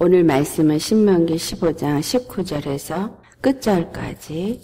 오늘 말씀은 신명기 15장 19절에서 끝절까지.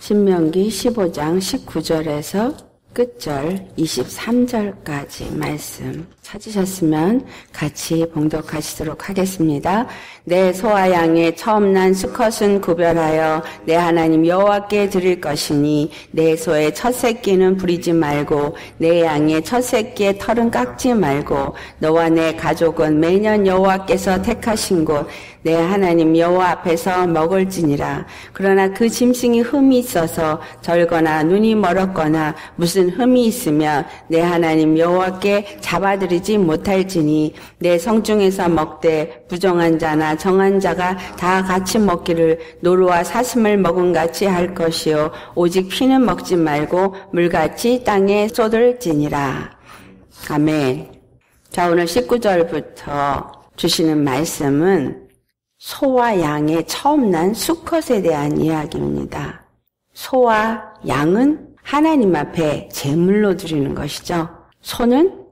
신명기 15장 19절에서 끝절 23절까지 말씀 찾으셨으면 같이 봉독하시도록 하겠습니다. 내 소와 양의 처음 난 수컷은 구별하여 내 하나님 여호와께 드릴 것이니 내 소의 첫 새끼는 부리지 말고 내 양의 첫 새끼의 털은 깎지 말고 너와 내 가족은 매년 여호와께서 택하신 곳 내 하나님 여호와 앞에서 먹을지니라. 그러나 그 짐승이 흠이 있어서 절거나 눈이 멀었거나 무슨 흠이 있으면 내 하나님 여호와께 잡아들이 지 못할지니 내 성중에서 먹되 부정한 자나 정한 자가 다 같이 먹기를 노루와 사슴을 먹은 같이 할 것이요 오직 피는 먹지 말고 물같이 땅에 쏟을지니라. 아멘. 자, 오늘 19절부터 주시는 말씀은 소와 양의 처음 난 수컷에 대한 이야기입니다. 소와 양은 하나님 앞에 제물로 드리는 것이죠. 소는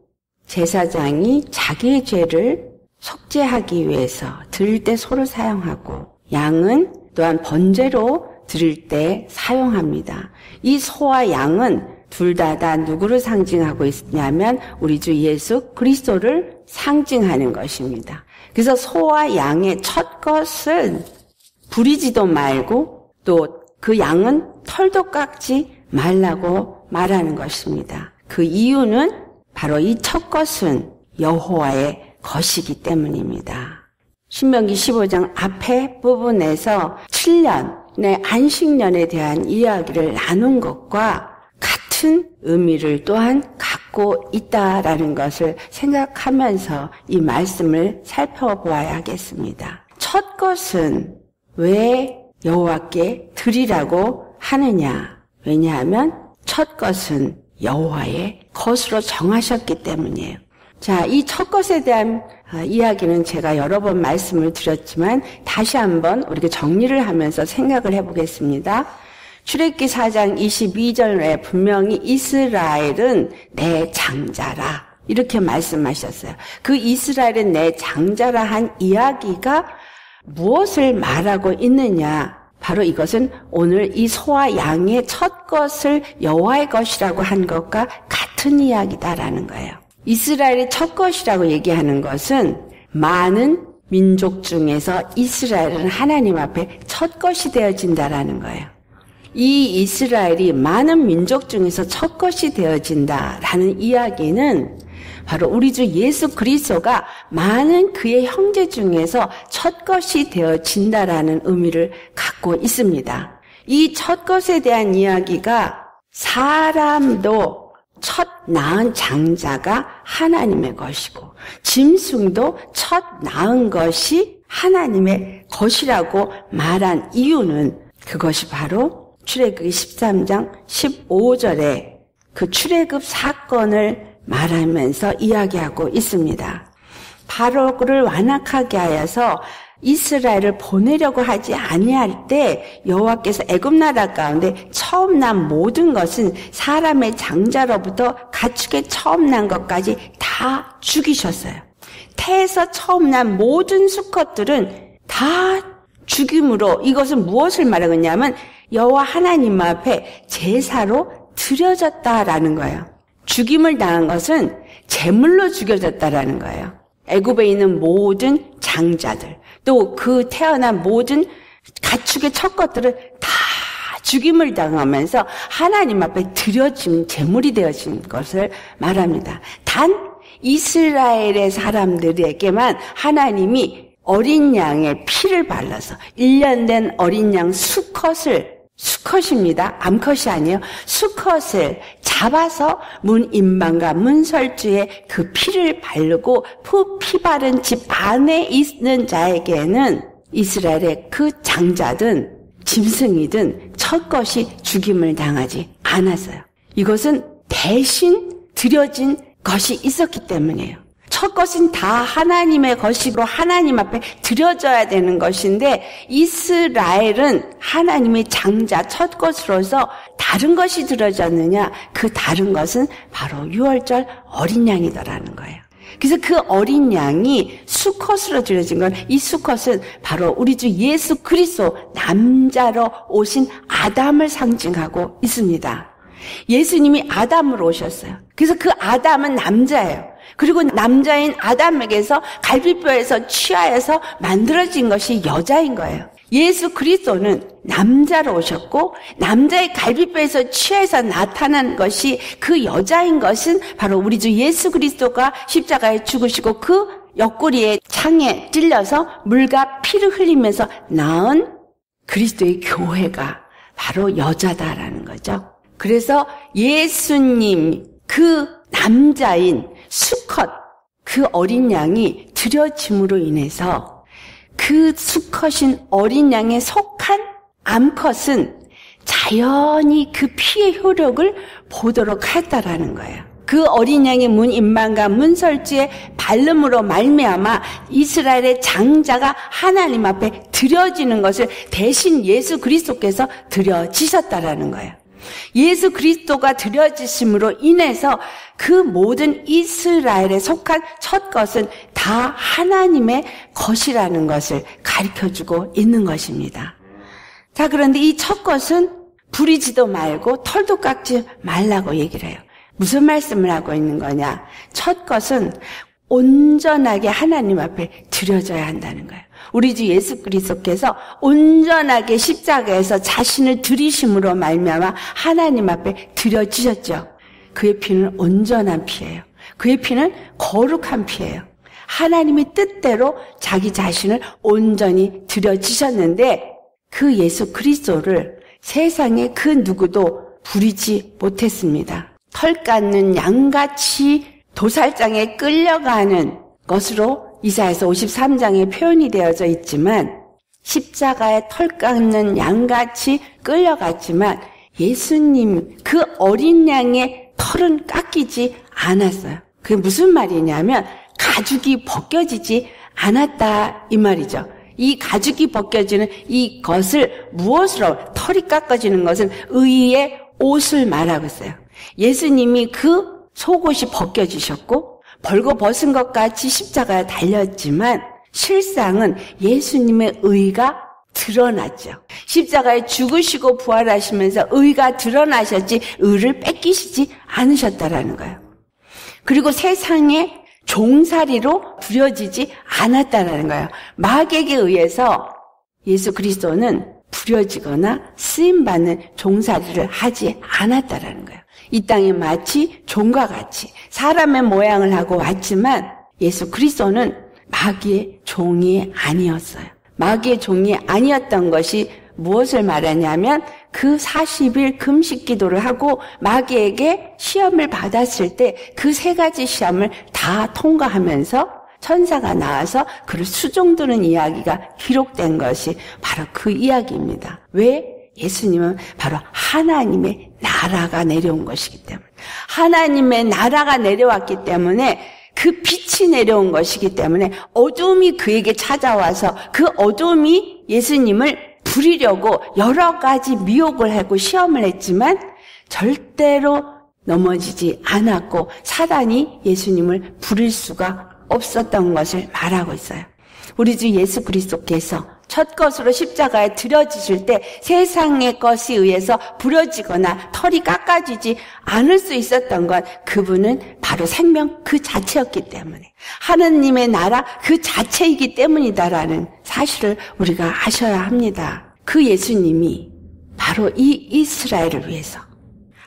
제사장이 자기의 죄를 속죄하기 위해서 드릴 때 소를 사용하고 양은 또한 번제로 드릴 때 사용합니다. 이 소와 양은 둘 다 다 누구를 상징하고 있냐면 우리 주 예수 그리스도를 상징하는 것입니다. 그래서 소와 양의 첫 것은 부리지도 말고 또 그 양은 털도 깎지 말라고 말하는 것입니다. 그 이유는 바로 이 첫 것은 여호와의 것이기 때문입니다. 신명기 15장 앞에 부분에서 7년의 안식년에 대한 이야기를 나눈 것과 같은 의미를 또한 갖고 있다라는 것을 생각하면서 이 말씀을 살펴보아야 하겠습니다. 첫 것은 왜 여호와께 드리라고 하느냐? 왜냐하면 첫 것은 여호와의 것으로 정하셨기 때문이에요. 자, 이 첫 것에 대한 아, 이야기는 제가 여러 번 말씀을 드렸지만 다시 한번 우리가 정리를 하면서 생각을 해보겠습니다. 출애기 4장 22절에 분명히 이스라엘은 내 장자라 이렇게 말씀하셨어요. 그 이스라엘은 내 장자라 한 이야기가 무엇을 말하고 있느냐? 바로 이것은 오늘 이 소와 양의 첫 것을 여호와의 것이라고 한 것과 같은 이야기다라는 거예요. 이스라엘의 첫 것이라고 얘기하는 것은 많은 민족 중에서 이스라엘은 하나님 앞에 첫 것이 되어진다라는 거예요. 이 이스라엘이 많은 민족 중에서 첫 것이 되어진다라는 이야기는 바로 우리 주 예수 그리스도가 많은 그의 형제 중에서 첫 것이 되어진다라는 의미를 갖고 있습니다. 이 첫 것에 대한 이야기가 사람도 첫 낳은 장자가 하나님의 것이고 짐승도 첫 낳은 것이 하나님의 것이라고 말한 이유는 그것이 바로 출애굽 13장 15절에 그 출애굽 사건을 말하면서 이야기하고 있습니다. 바로 그를 완악하게 하여서 이스라엘을 보내려고 하지 아니할 때 여호와께서 애굽 나라 가운데 처음 난 모든 것은 사람의 장자로부터 가축의 처음 난 것까지 다 죽이셨어요. 태에서 처음 난 모든 수컷들은 다 죽임으로 이것은 무엇을 말하겠냐면 여호와 하나님 앞에 제사로 드려졌다라는 거예요. 죽임을 당한 것은 제물로 죽여졌다라는 거예요. 애굽에 있는 모든 장자들 또 그 태어난 모든 가축의 첫 것들을 다 죽임을 당하면서 하나님 앞에 드려진 제물이 되어진 것을 말합니다. 단 이스라엘의 사람들에게만 하나님이 어린 양의 피를 발라서 1년 된 어린 양 수컷을 수컷입니다. 암컷이 아니에요. 수컷을 잡아서 문 임방과 문설주에 그 피를 바르고 피 바른 집 안에 있는 자에게는 이스라엘의 그 장자든 짐승이든 첫 것이 죽임을 당하지 않았어요. 이것은 대신 드려진 것이 있었기 때문이에요. 첫 것은 다 하나님의 것이고 하나님 앞에 드려져야 되는 것인데 이스라엘은 하나님의 장자 첫 것으로서 다른 것이 드려졌느냐? 그 다른 것은 바로 6월절 어린 양이더라는 거예요. 그래서 그 어린 양이 수컷으로 드려진 건 이 수컷은 바로 우리 주 예수 그리스도 남자로 오신 아담을 상징하고 있습니다. 예수님이 아담으로 오셨어요. 그래서 그 아담은 남자예요. 그리고 남자인 아담에게서 갈비뼈에서 취하여서 만들어진 것이 여자인 거예요. 예수 그리스도는 남자로 오셨고 남자의 갈비뼈에서 취해서 나타난 것이 그 여자인 것은 바로 우리 주 예수 그리스도가 십자가에 죽으시고 그 옆구리에 창에 찔려서 물과 피를 흘리면서 낳은 그리스도의 교회가 바로 여자다라는 거죠. 그래서 예수님 그 남자인 수컷 그 어린 양이 드려짐으로 인해서 그 수컷인 어린 양에 속한 암컷은 자연히 그 피의 효력을 보도록 했다라는 거예요. 그 어린 양의 문 임만과 문설주의 발름으로 말미암아 이스라엘의 장자가 하나님 앞에 드려지는 것을 대신 예수 그리스도께서 드려지셨다라는 거예요. 예수 그리스도가 드려지심으로 인해서 그 모든 이스라엘에 속한 첫 것은 다 하나님의 것이라는 것을 가르쳐 주고 있는 것입니다. 자, 그런데 이 첫 것은 부리지도 말고 털도 깎지 말라고 얘기를 해요. 무슨 말씀을 하고 있는 거냐? 첫 것은 온전하게 하나님 앞에 드려져야 한다는 거예요. 우리 주 예수 그리스도께서 온전하게 십자가에서 자신을 들이심으로 말미암아 하나님 앞에 드려지셨죠. 그의 피는 온전한 피예요. 그의 피는 거룩한 피예요. 하나님의 뜻대로 자기 자신을 온전히 드려지셨는데 그 예수 그리스도를 세상에 그 누구도 부리지 못했습니다. 털 깎는 양같이 도살장에 끌려가는 것으로 이사에서 53장에 표현이 되어져 있지만 십자가에 털 깎는 양같이 끌려갔지만 예수님 그 어린 양의 털은 깎이지 않았어요. 그게 무슨 말이냐면 가죽이 벗겨지지 않았다 이 말이죠. 이 가죽이 벗겨지는 이것을 무엇으로 털이 깎아지는 것은 의의 옷을 말하고 있어요. 예수님이 그 속옷이 벗겨지셨고 벌거벗은 것 같이 십자가에 달렸지만 실상은 예수님의 의가 드러났죠. 십자가에 죽으시고 부활하시면서 의가 드러나셨지 의를 뺏기시지 않으셨다라는 거예요. 그리고 세상에 종살이로 부려지지 않았다라는 거예요. 마객에 의해서 예수 그리스도는 부려지거나 쓰임 받는 종살이를 하지 않았다라는 거예요. 이 땅에 마치 종과 같이 사람의 모양을 하고 왔지만 예수 그리스도는 마귀의 종이 아니었어요. 마귀의 종이 아니었던 것이 무엇을 말하냐면 그 40일 금식 기도를 하고 마귀에게 시험을 받았을 때 그 세 가지 시험을 다 통과하면서 천사가 나와서 그를 수종드는 이야기가 기록된 것이 바로 그 이야기입니다. 왜? 예수님은 바로 하나님의 나라가 내려온 것이기 때문에 하나님의 나라가 내려왔기 때문에 그 빛이 내려온 것이기 때문에 어둠이 그에게 찾아와서 그 어둠이 예수님을 부리려고 여러 가지 미혹을 하고 시험을 했지만 절대로 넘어지지 않았고 사단이 예수님을 부릴 수가 없었던 것을 말하고 있어요. 우리 주 예수 그리스도께서 첫 것으로 십자가에 들여지실 때 세상의 것에 의해서 부러지거나 털이 깎아지지 않을 수 있었던 건 그분은 바로 생명 그 자체였기 때문에 하느님의 나라 그 자체이기 때문이다라는 사실을 우리가 아셔야 합니다. 그 예수님이 바로 이 이스라엘을 위해서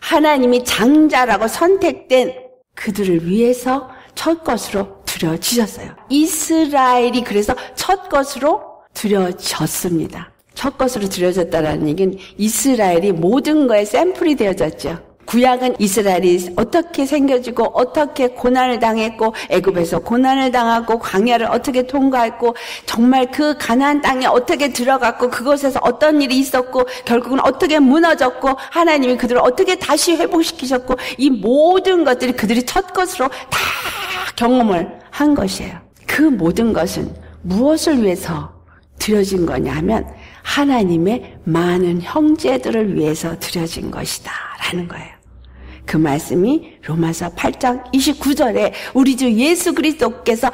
하나님이 장자라고 선택된 그들을 위해서 첫 것으로 들여지셨어요. 이스라엘이 그래서 첫 것으로 드려졌습니다. 첫 것으로 드려졌다라는 얘기는 이스라엘이 모든 거에 샘플이 되어졌죠. 구약은 이스라엘이 어떻게 생겨지고 어떻게 고난을 당했고 애굽에서 고난을 당하고 광야를 어떻게 통과했고 정말 그 가나안 땅에 어떻게 들어갔고 그곳에서 어떤 일이 있었고 결국은 어떻게 무너졌고 하나님이 그들을 어떻게 다시 회복시키셨고 이 모든 것들이 그들이 첫 것으로 다 경험을 한 것이에요. 그 모든 것은 무엇을 위해서 드려진 거냐 하면 하나님의 많은 형제들을 위해서 드려진 것이다. 라는 거예요. 그 말씀이 로마서 8장 29절에 우리 주 예수 그리스도께서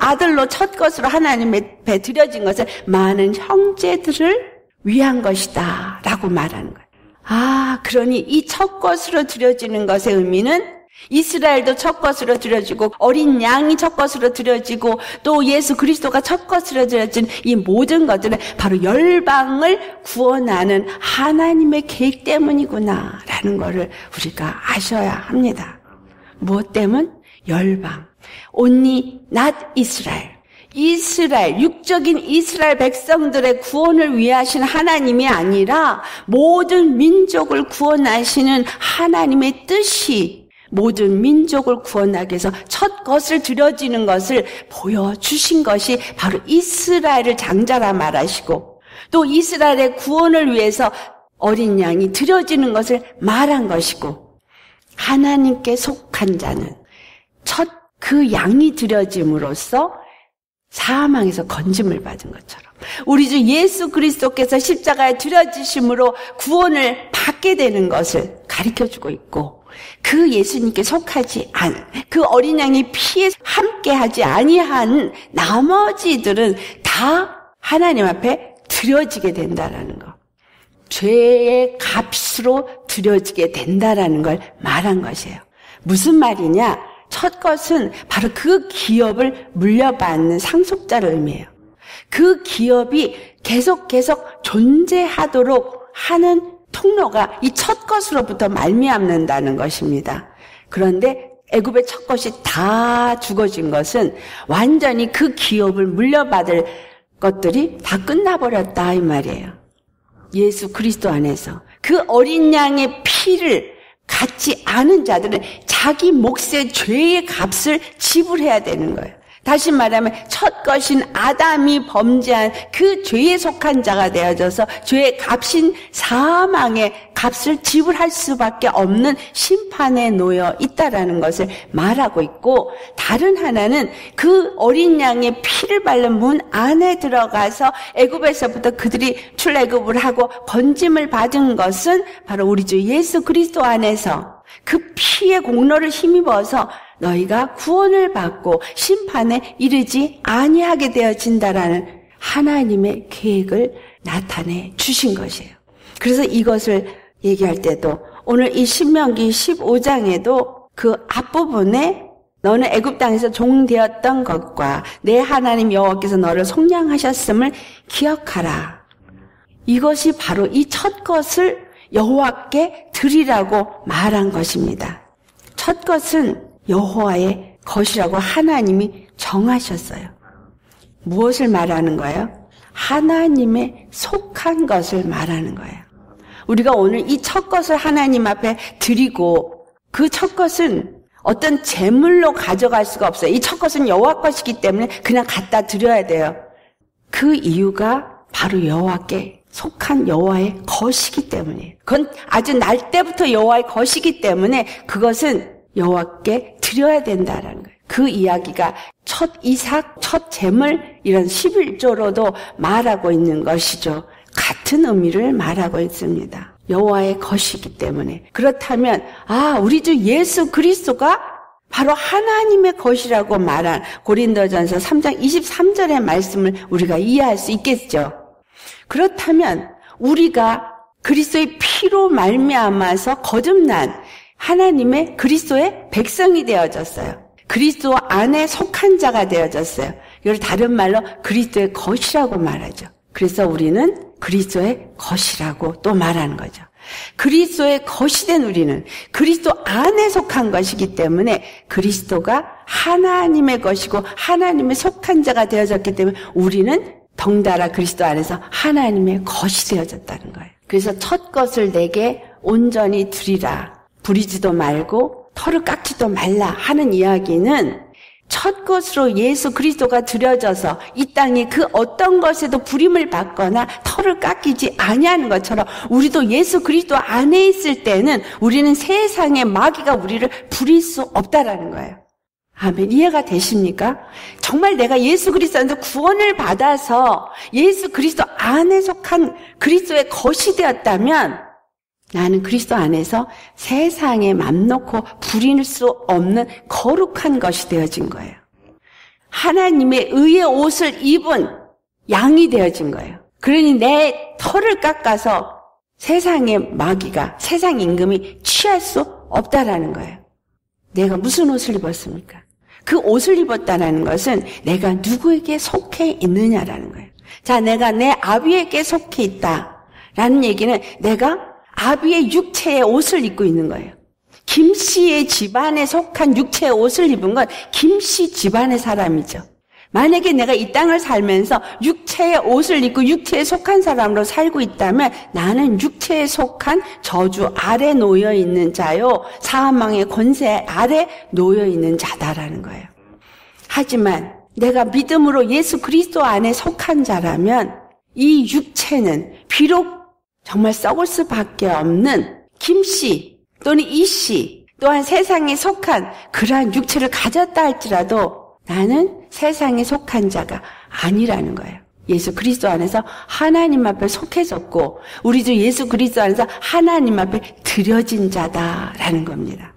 아들로 첫 것으로 하나님의 배 드려진 것을 많은 형제들을 위한 것이다 라고 말하는 거예요. 아, 그러니 이 첫 것으로 드려지는 것의 의미는 이스라엘도 첫 것으로 드려지고 어린 양이 첫 것으로 드려지고 또 예수 그리스도가 첫 것으로 드려진 이 모든 것들은 바로 열방을 구원하는 하나님의 계획 때문이구나라는 것을 우리가 아셔야 합니다. 무엇 때문? 열방. 온니 not 이스라엘. 이스라엘, 육적인 이스라엘 백성들의 구원을 위하신 하나님이 아니라 모든 민족을 구원하시는 하나님의 뜻이 모든 민족을 구원하기 위해서 첫 것을 드려지는 것을 보여주신 것이 바로 이스라엘을 장자라 말하시고 또 이스라엘의 구원을 위해서 어린 양이 드려지는 것을 말한 것이고 하나님께 속한 자는 첫 그 양이 드려짐으로써 사망에서 건짐을 받은 것처럼 우리 주 예수 그리스도께서 십자가에 드려지심으로 구원을 받게 되는 것을 가르쳐 주고 있고 그 예수님께 속하지 않은 그 어린 양의 피에 함께하지 아니한 나머지들은 다 하나님 앞에 드려지게 된다라는 거. 죄의 값으로 드려지게 된다라는 걸 말한 것이에요. 무슨 말이냐? 첫 것은 바로 그 기업을 물려받는 상속자를 의미해요. 그 기업이 계속 계속 존재하도록 하는 통로가 이 첫 것으로부터 말미암는다는 것입니다. 그런데 애굽의 첫 것이 다 죽어진 것은 완전히 그 기업을 물려받을 것들이 다 끝나버렸다 이 말이에요. 예수 그리스도 안에서 그 어린 양의 피를 갖지 않은 자들은 자기 몫의 죄의 값을 지불해야 되는 거예요. 다시 말하면 첫 것인 아담이 범죄한 그 죄에 속한 자가 되어져서 죄의 값인 사망의 값을 지불할 수밖에 없는 심판에 놓여 있다라는 것을 말하고 있고 다른 하나는 그 어린 양의 피를 바른 문 안에 들어가서 애굽에서부터 그들이 출애굽을 하고 건짐을 받은 것은 바로 우리 주 예수 그리스도 안에서 그 피의 공로를 힘입어서 너희가 구원을 받고 심판에 이르지 아니하게 되어진다라는 하나님의 계획을 나타내 주신 것이에요. 그래서 이것을 얘기할 때도 오늘 이 신명기 15장에도 그 앞부분에 너는 애굽 땅에서 종 되었던 것과 내 하나님 여호와께서 너를 속량하셨음을 기억하라. 이것이 바로 이 첫 것을 여호와께 드리라고 말한 것입니다. 첫 것은 여호와의 것이라고 하나님이 정하셨어요. 무엇을 말하는 거예요? 하나님의 속한 것을 말하는 거예요. 우리가 오늘 이 첫 것을 하나님 앞에 드리고 그 첫 것은 어떤 재물로 가져갈 수가 없어요. 이 첫 것은 여호와 것이기 때문에 그냥 갖다 드려야 돼요. 그 이유가 바로 여호와께 속한 여호와의 것이기 때문에 그건 아주 날 때부터 여호와의 것이기 때문에 그것은 여호와께 드려야 된다라는 거예요. 그 이야기가 첫 이삭, 첫 재물 이런 11조로도 말하고 있는 것이죠. 같은 의미를 말하고 있습니다. 여호와의 것이기 때문에 그렇다면 아 우리 주 예수 그리스도가 바로 하나님의 것이라고 말한 고린도전서 3장 23절의 말씀을 우리가 이해할 수 있겠죠. 그렇다면 우리가 그리스도의 피로 말미암아서 거듭난 하나님의 그리스도의 백성이 되어졌어요. 그리스도 안에 속한 자가 되어졌어요. 이걸 다른 말로 그리스도의 것이라고 말하죠. 그래서 우리는 그리스도의 것이라고 또 말하는 거죠. 그리스도의 것이 된 우리는 그리스도 안에 속한 것이기 때문에 그리스도가 하나님의 것이고 하나님의 속한 자가 되어졌기 때문에 우리는 덩달아 그리스도 안에서 하나님의 것이 되어졌다는 거예요. 그래서 첫 것을 내게 온전히 드리라. 부리지도 말고 털을 깎지도 말라 하는 이야기는 첫 것으로 예수 그리스도가 드려져서 이 땅에 그 어떤 것에도 부림을 받거나 털을 깎이지 아니하는 것처럼 우리도 예수 그리스도 안에 있을 때는 우리는 세상의 마귀가 우리를 부릴 수 없다라는 거예요. 아멘. 이해가 되십니까? 정말 내가 예수 그리스도 안에서 구원을 받아서 예수 그리스도 안에 속한 그리스도의 것이 되었다면 나는 그리스도 안에서 세상에 맘 놓고 부릴 수 없는 거룩한 것이 되어진 거예요. 하나님의 의의 옷을 입은 양이 되어진 거예요. 그러니 내 털을 깎아서 세상의 마귀가, 세상 임금이 취할 수 없다라는 거예요. 내가 무슨 옷을 입었습니까? 그 옷을 입었다라는 것은 내가 누구에게 속해 있느냐라는 거예요. 자, 내가 내 아비에게 속해 있다. 라는 얘기는 내가 아비의 육체의 옷을 입고 있는 거예요. 김 씨의 집안에 속한 육체의 옷을 입은 건 김 씨 집안의 사람이죠. 만약에 내가 이 땅을 살면서 육체의 옷을 입고 육체에 속한 사람으로 살고 있다면 나는 육체에 속한 저주 아래 놓여 있는 자요. 사망의 권세 아래 놓여 있는 자다라는 거예요. 하지만 내가 믿음으로 예수 그리스도 안에 속한 자라면 이 육체는 비록 정말 썩을 수밖에 없는 김씨 또는 이씨 또한 세상에 속한 그러한 육체를 가졌다 할지라도 나는 세상에 속한 자가 아니라는 거예요. 예수 그리스도 안에서 하나님 앞에 속해졌고 우리 주 예수 그리스도 안에서 하나님 앞에 드려진 자다라는 겁니다.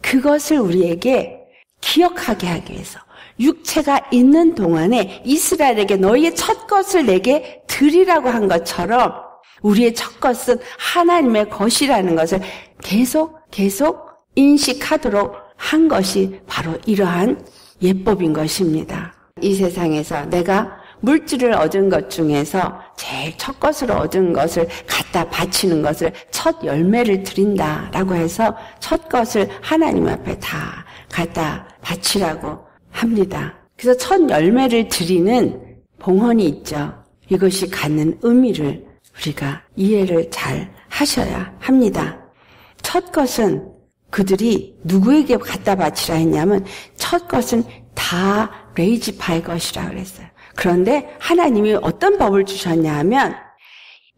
그것을 우리에게 기억하게 하기 위해서 육체가 있는 동안에 이스라엘에게 너희의 첫 것을 내게 드리라고 한 것처럼 우리의 첫 것은 하나님의 것이라는 것을 계속 계속 인식하도록 한 것이 바로 이러한 예법인 것입니다. 이 세상에서 내가 물질을 얻은 것 중에서 제일 첫 것으로 얻은 것을 갖다 바치는 것을 첫 열매를 드린다라고 해서 첫 것을 하나님 앞에 다 갖다 바치라고 합니다. 그래서 첫 열매를 드리는 봉헌이 있죠. 이것이 갖는 의미를 우리가 이해를 잘 하셔야 합니다. 첫 것은 그들이 누구에게 갖다 바치라 했냐면 첫 것은 다 레이지파의 것이라 그랬어요. 그런데 하나님이 어떤 법을 주셨냐 하면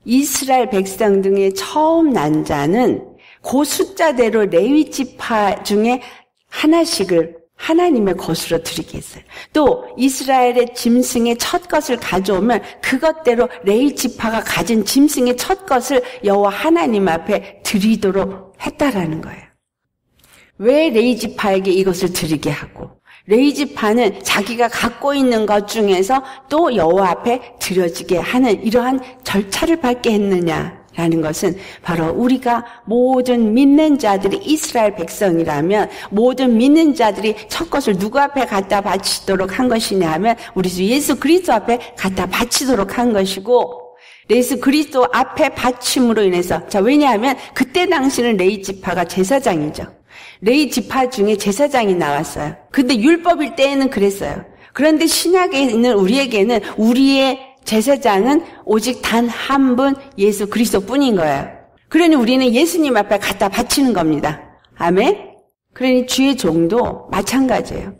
이스라엘 백성 등의 처음 난 자는 그 숫자대로 레위지파 중에 하나씩을 하나님의 것으로 드리게 했어요. 또 이스라엘의 짐승의 첫 것을 가져오면 그것대로 레위 지파가 가진 짐승의 첫 것을 여호와 하나님 앞에 드리도록 했다라는 거예요. 왜 레위 지파에게 이것을 드리게 하고 레위 지파는 자기가 갖고 있는 것 중에서 또 여호와 앞에 드려지게 하는 이러한 절차를 밟게 했느냐 라는 것은 바로 우리가 모든 믿는 자들이 이스라엘 백성이라면 모든 믿는 자들이 첫 것을 누구 앞에 갖다 바치도록 한 것이냐 하면 우리 주 예수 그리스도 앞에 갖다 바치도록 한 것이고 예수 그리스도 앞에 바침으로 인해서 자 왜냐하면 그때 당시는 레이 지파가 제사장이죠. 레이 지파 중에 제사장이 나왔어요. 근데 율법일 때에는 그랬어요. 그런데 신약에 있는 우리에게는 우리의 제사장은 오직 단 한 분 예수 그리스도 뿐인 거예요. 그러니 우리는 예수님 앞에 갖다 바치는 겁니다. 아멘? 그러니 주의 종도 마찬가지예요.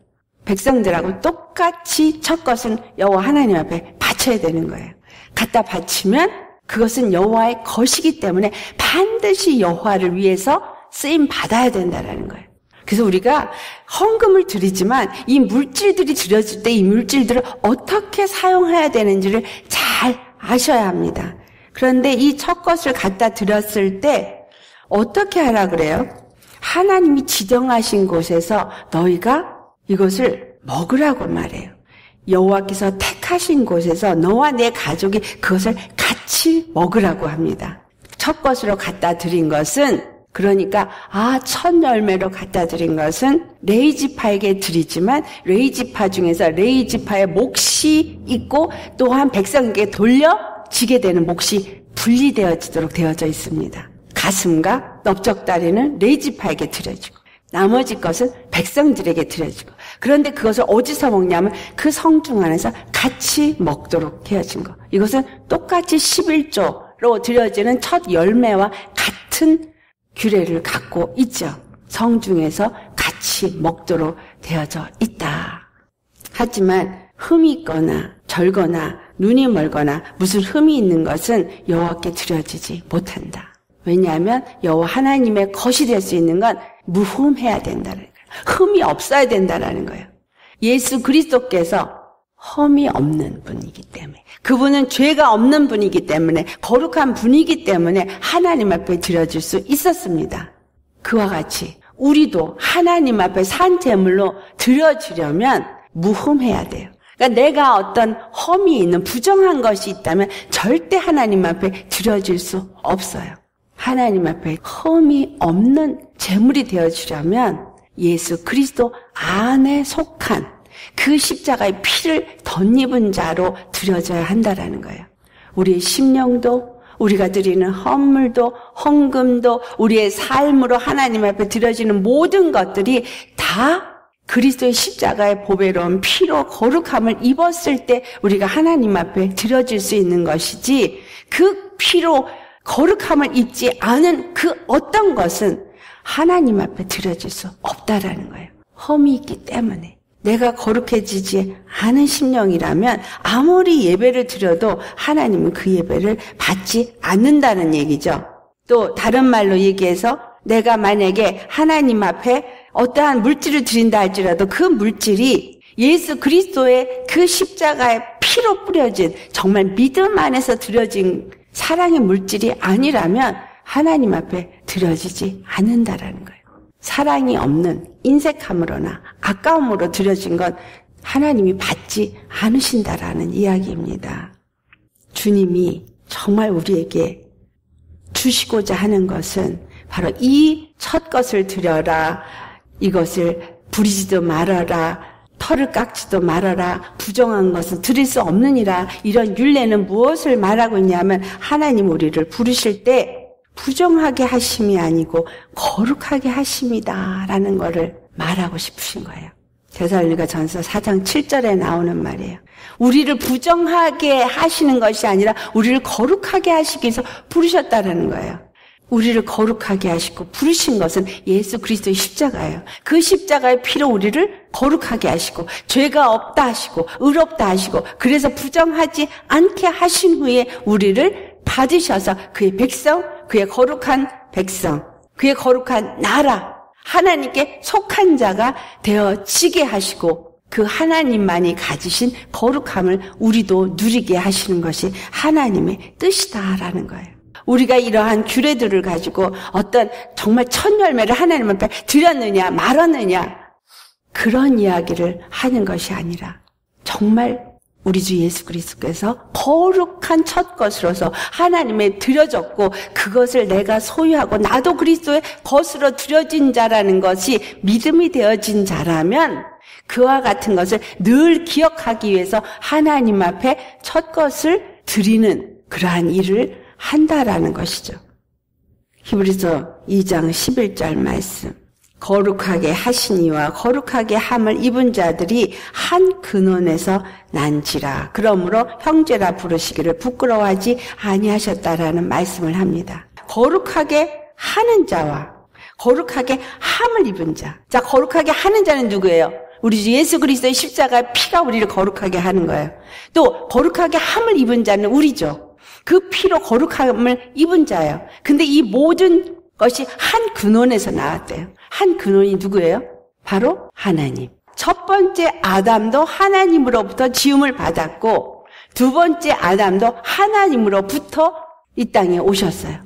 백성들하고 똑같이 첫 것은 여호와 하나님 앞에 바쳐야 되는 거예요. 갖다 바치면 그것은 여호와의 것이기 때문에 반드시 여호와를 위해서 쓰임 받아야 된다라는 거예요. 그래서 우리가 헌금을 드리지만 이 물질들이 드려질 때 이 물질들을 어떻게 사용해야 되는지를 잘 아셔야 합니다. 그런데 이 첫 것을 갖다 드렸을 때 어떻게 하라 그래요? 하나님이 지정하신 곳에서 너희가 이것을 먹으라고 말해요. 여호와께서 택하신 곳에서 너와 내 가족이 그것을 같이 먹으라고 합니다. 첫 것으로 갖다 드린 것은 그러니까 아 첫 열매로 갖다 드린 것은 레이지파에게 드리지만 레이지파 중에서 레이지파의 몫이 있고 또한 백성에게 돌려지게 되는 몫이 분리되어지도록 되어져 있습니다. 가슴과 넓적다리는 레이지파에게 드려지고 나머지 것은 백성들에게 드려지고 그런데 그것을 어디서 먹냐면 그 성중 안에서 같이 먹도록 해야진 거. 이것은 똑같이 11조로 드려지는 첫 열매와 같은 규례를 갖고 있죠. 성중에서 같이 먹도록 되어져 있다. 하지만 흠이 있거나 절거나 눈이 멀거나 무슨 흠이 있는 것은 여호와께 드려지지 못한다. 왜냐하면 여호와 하나님의 것이 될 수 있는 건 무흠해야 된다는 거예요. 흠이 없어야 된다는 거예요. 예수 그리스도께서 험이 없는 분이기 때문에 그분은 죄가 없는 분이기 때문에 거룩한 분이기 때문에 하나님 앞에 드려질 수 있었습니다. 그와 같이 우리도 하나님 앞에 산 제물로 드려지려면 무흠해야 돼요. 그러니까 내가 어떤 험이 있는 부정한 것이 있다면 절대 하나님 앞에 드려질 수 없어요. 하나님 앞에 험이 없는 제물이 되어주려면 예수 그리스도 안에 속한 그 십자가의 피를 덧입은 자로 드려져야 한다라는 거예요. 우리의 심령도 우리가 드리는 헌물도 헌금도 우리의 삶으로 하나님 앞에 드려지는 모든 것들이 다 그리스도의 십자가의 보배로운 피로 거룩함을 입었을 때 우리가 하나님 앞에 드려질 수 있는 것이지 그 피로 거룩함을 입지 않은 그 어떤 것은 하나님 앞에 드려질 수 없다라는 거예요. 험이 있기 때문에. 내가 거룩해지지 않은 심령이라면 아무리 예배를 드려도 하나님은 그 예배를 받지 않는다는 얘기죠. 또 다른 말로 얘기해서 내가 만약에 하나님 앞에 어떠한 물질을 드린다 할지라도 그 물질이 예수 그리스도의 그 십자가의 피로 뿌려진 정말 믿음 안에서 드려진 사랑의 물질이 아니라면 하나님 앞에 드려지지 않는다라는 거예요. 사랑이 없는 인색함으로나 아까움으로 드려진 것 하나님이 받지 않으신다라는 이야기입니다. 주님이 정말 우리에게 주시고자 하는 것은 바로 이 첫 것을 드려라. 이것을 부리지도 말아라. 털을 깎지도 말아라. 부정한 것은 드릴 수 없느니라. 이런 율례는 무엇을 말하고 있냐면 하나님 우리를 부르실 때 부정하게 하심이 아니고 거룩하게 하심이다라는 것을 말하고 싶으신 거예요. 대살리가 전서 4장 7절에 나오는 말이에요. 우리를 부정하게 하시는 것이 아니라 우리를 거룩하게 하시기 위해서 부르셨다는 거예요. 우리를 거룩하게 하시고 부르신 것은 예수 그리스도의 십자가예요. 그 십자가의 피로 우리를 거룩하게 하시고 죄가 없다 하시고 의롭다 하시고 그래서 부정하지 않게 하신 후에 우리를 받으셔서 그의 백성, 그의 거룩한 백성, 그의 거룩한 나라, 하나님께 속한 자가 되어지게 하시고 그 하나님만이 가지신 거룩함을 우리도 누리게 하시는 것이 하나님의 뜻이다라는 거예요. 우리가 이러한 규례들을 가지고 어떤 정말 첫 열매를 하나님 앞에 드렸느냐 말았느냐 그런 이야기를 하는 것이 아니라 정말 우리 주 예수 그리스도께서 거룩한 첫 것으로서 하나님의 드려졌고 그것을 내가 소유하고 나도 그리스도의 것으로 드려진 자라는 것이 믿음이 되어진 자라면 그와 같은 것을 늘 기억하기 위해서 하나님 앞에 첫 것을 드리는 그러한 일을 한다라는 것이죠. 히브리서 2장 11절 말씀. 거룩하게 하시니와 거룩하게 함을 입은 자들이 한 근원에서 난지라. 그러므로 형제라 부르시기를 부끄러워하지 아니하셨다라는 말씀을 합니다. 거룩하게 하는 자와 거룩하게 함을 입은 자. 자, 거룩하게 하는 자는 누구예요? 우리 주 예수 그리스도의 십자가 피가 우리를 거룩하게 하는 거예요. 또 거룩하게 함을 입은 자는 우리죠. 그 피로 거룩함을 입은 자예요. 근데 이 모든 것이 한 근원에서 나왔대요. 한 근원이 누구예요? 바로 하나님. 첫 번째 아담도 하나님으로부터 지음을 받았고 두 번째 아담도 하나님으로부터 이 땅에 오셨어요.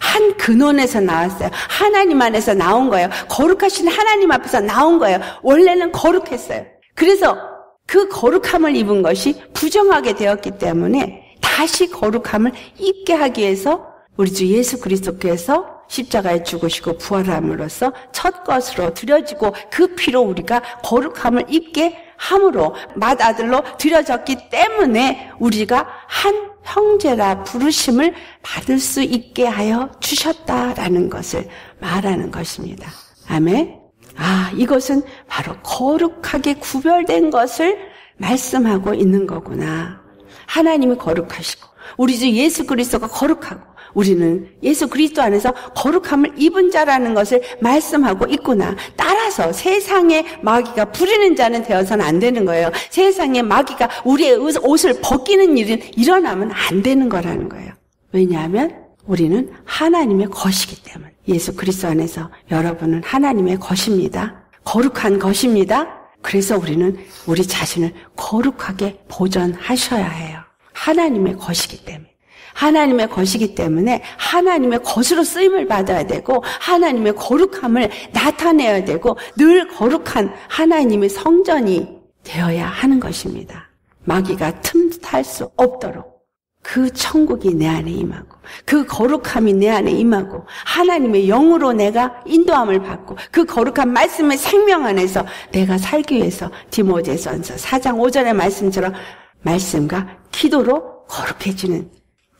한 근원에서 나왔어요. 하나님 안에서 나온 거예요. 거룩하신 하나님 앞에서 나온 거예요. 원래는 거룩했어요. 그래서 그 거룩함을 입은 것이 부정하게 되었기 때문에 다시 거룩함을 입게 하기 위해서 우리 주 예수 그리스도께서 십자가에 죽으시고 부활함으로써 첫 것으로 드려지고 그 피로 우리가 거룩함을 입게 함으로 맏아들로 드려졌기 때문에 우리가 한 형제라 부르심을 받을 수 있게 하여 주셨다라는 것을 말하는 것입니다. 아멘. 아, 이것은 바로 거룩하게 구별된 것을 말씀하고 있는 거구나. 하나님이 거룩하시고 우리 주 예수 그리스도가 거룩하고 우리는 예수 그리스도 안에서 거룩함을 입은 자라는 것을 말씀하고 있구나. 따라서 세상의 마귀가 부리는 자는 되어서는 안 되는 거예요. 세상의 마귀가 우리의 옷을 벗기는 일은 일어나면 안 되는 거라는 거예요. 왜냐하면 우리는 하나님의 것이기 때문에 예수 그리스도 안에서 여러분은 하나님의 것입니다. 거룩한 것입니다. 그래서 우리는 우리 자신을 거룩하게 보존하셔야 해요. 하나님의 것이기 때문에. 하나님의 것이기 때문에 하나님의 것으로 쓰임을 받아야 되고 하나님의 거룩함을 나타내야 되고 늘 거룩한 하나님의 성전이 되어야 하는 것입니다. 마귀가 틈탈 수 없도록 그 천국이 내 안에 임하고 그 거룩함이 내 안에 임하고 하나님의 영으로 내가 인도함을 받고 그 거룩한 말씀의 생명 안에서 내가 살기 위해서 디모데전서 4장 5절의 말씀처럼 말씀과 기도로 거룩해지는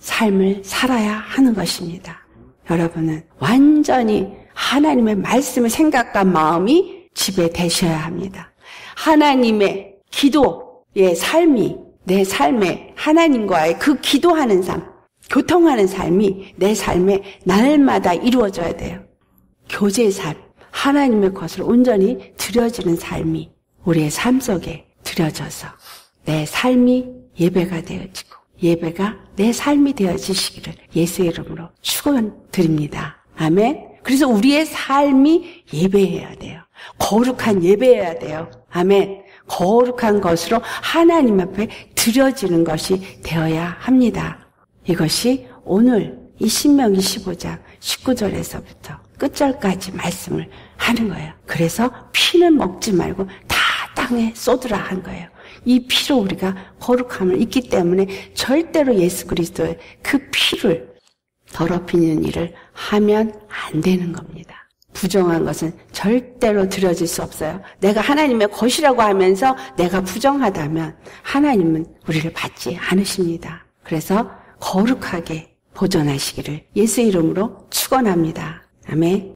삶을 살아야 하는 것입니다. 여러분은 완전히 하나님의 말씀의 생각과 마음이 지배되셔야 합니다. 하나님의 기도의 삶이 내 삶에 하나님과의 그 기도하는 삶, 교통하는 삶이 내 삶에 날마다 이루어져야 돼요. 교제의 삶, 하나님의 것을 온전히 드려지는 삶이 우리의 삶 속에 드려져서 내 삶이 예배가 되어지고 예배가 내 삶이 되어지시기를 예수의 이름으로 축원드립니다. 아멘. 그래서 우리의 삶이 예배해야 돼요. 거룩한 예배해야 돼요. 아멘. 거룩한 것으로 하나님 앞에 드려지는 것이 되어야 합니다. 이것이 오늘 이 신명기 15장 19절에서부터 끝절까지 말씀을 하는 거예요. 그래서 피는 먹지 말고 다 땅에 쏟으라 한 거예요. 이 피로 우리가 거룩함을 잊기 때문에 절대로 예수 그리스도의 그 피를 더럽히는 일을 하면 안 되는 겁니다. 부정한 것은 절대로 들여질 수 없어요. 내가 하나님의 것이라고 하면서 내가 부정하다면 하나님은 우리를 받지 않으십니다. 그래서 거룩하게 보존하시기를 예수 이름으로 축원합니다. 아멘.